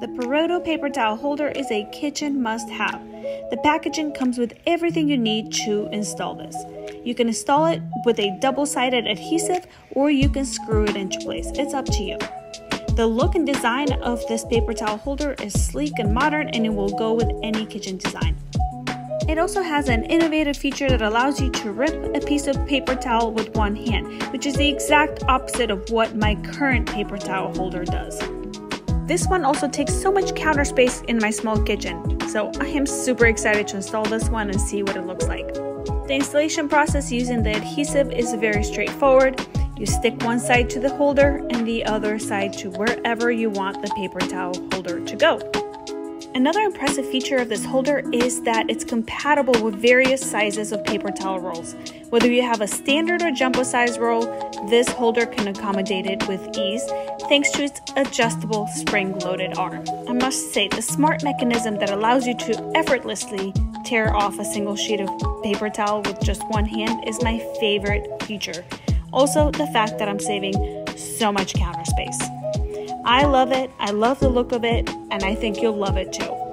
The Paroto paper towel holder is a kitchen must have. The packaging comes with everything you need to install this. You can install it with a double sided adhesive or you can screw it into place. It's up to you. The look and design of this paper towel holder is sleek and modern and it will go with any kitchen design. It also has an innovative feature that allows you to rip a piece of paper towel with one hand, which is the exact opposite of what my current paper towel holder does. This one also takes so much counter space in my small kitchen, so I am super excited to install this one and see what it looks like. The installation process using the adhesive is very straightforward. You stick one side to the holder and the other side to wherever you want the paper towel holder to go. Another impressive feature of this holder is that it's compatible with various sizes of paper towel rolls. Whether you have a standard or jumbo size roll, this holder can accommodate it with ease thanks to its adjustable spring loaded arm. I must say, the smart mechanism that allows you to effortlessly tear off a single sheet of paper towel with just one hand is my favorite feature. Also, the fact that I'm saving so much counter space. I love it, I love the look of it, and I think you'll love it too.